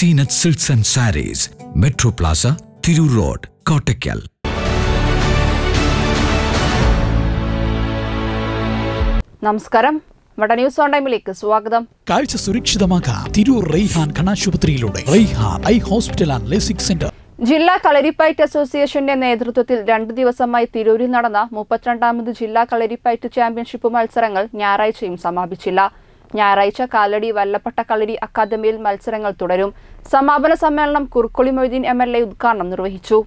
Seenath silks and sarees metro plaza Tirur road Kottakkal. നമസ്കാരം. വട news on ടൈമിലേക്ക് സ്വാഗതം. കാഴ്ച സുരക്ഷിതമാക്കാം Tirur Rayhan കണാശുപത്രിയിലൂടെ Rayhan eye hospital and LASIK centre. ജില്ലാ കളരിപ്പയറ്റ് അസോസിയേഷന്റെ നേതൃത്വത്തിൽ രണ്ടു ദിവസമായി തിരൂരിൽ നടന്ന മുപ്പത്തിരണ്ടാമത് ജില്ലാ കളരിപ്പയറ്റ് ചാമ്പ്യൻഷിപ്പ് മത്സരങ്ങൾ ഞായറാഴ്ചയും സമാപിച്ചില്ല. ഞായറാഴ്ച കാലടി വല്ലപ്പെട്ട കളരി അക്കാദമിയിൽ മത്സരങ്ങൾ തുടരും. സമാപന സമ്മേളനം Kurukkoli Moideen M L A ഉദ്ഘാടനം നിർവഹിച്ചു.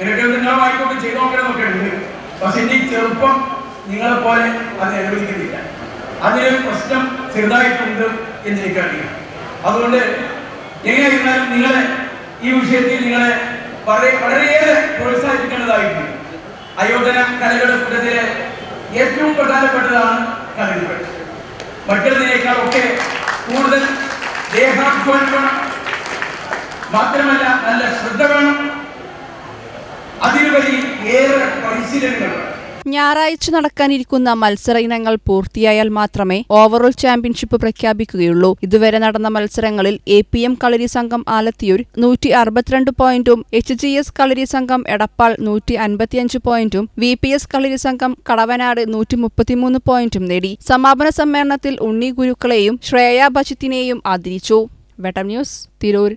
നിങ്ങളെ ഉണ്ട്. ചെറുപ്പം നിങ്ങളെ പോലെ അത് അനുവദിക്കുന്നില്ല അതിന് പ്രശ്നം ചെറുതായിട്ടുണ്ട് എന്ന് എനിക്കറിയാം. അതുകൊണ്ട് എങ്ങനെയായിരുന്നാലും നിങ്ങളെ ഈ വിഷയത്തിൽ നിങ്ങളെ വളരെ വളരെയേറെ പ്രോത്സാഹിപ്പിക്കേണ്ടതായിട്ടുണ്ട് അയോധന കലകളുടെ കൂട്ടത്തിലെ ഏറ്റവും പ്രധാനപ്പെട്ടതാണ് കലകൾ. മറ്റുള്ളതിനേക്കാളൊക്കെ കൂടുതൽ ദേഹാധ്വാനം വേണം മാത്രമല്ല നല്ല ശ്രദ്ധ വേണം. അതിനുപരി ഏറെ പരിശീലനങ്ങൾ വേണം. ഞായറാഴ്ച നടക്കാനിരിക്കുന്ന മത്സര ഇനങ്ങൾ പൂർത്തിയായാൽ മാത്രമേ ഓവറോൾ ചാമ്പ്യൻഷിപ്പ് പ്രഖ്യാപിക്കുകയുള്ളൂ. ഇതുവരെ നടന്ന മത്സരങ്ങളിൽ എ പി എം കളരി സംഘം ആലത്തിയൂർ നൂറ്റി അറുപത്തിരണ്ട് പോയിന്റും എച്ച് ജി എസ് കളരി സംഘം എടപ്പാൾ നൂറ്റി അൻപത്തിയഞ്ച് പോയിന്റും വി പി എസ് കളരി സംഘം കടവനാട് നൂറ്റി മുപ്പത്തിമൂന്ന് പോയിന്റും നേടി. സമാപന സമ്മേളനത്തിൽ ഉണ്ണി ഗുരുക്കളെയും ശ്രേയ ബജിത്തിനെയും ആദരിച്ചു. വെട്ടം ന്യൂസ് തിരൂർ.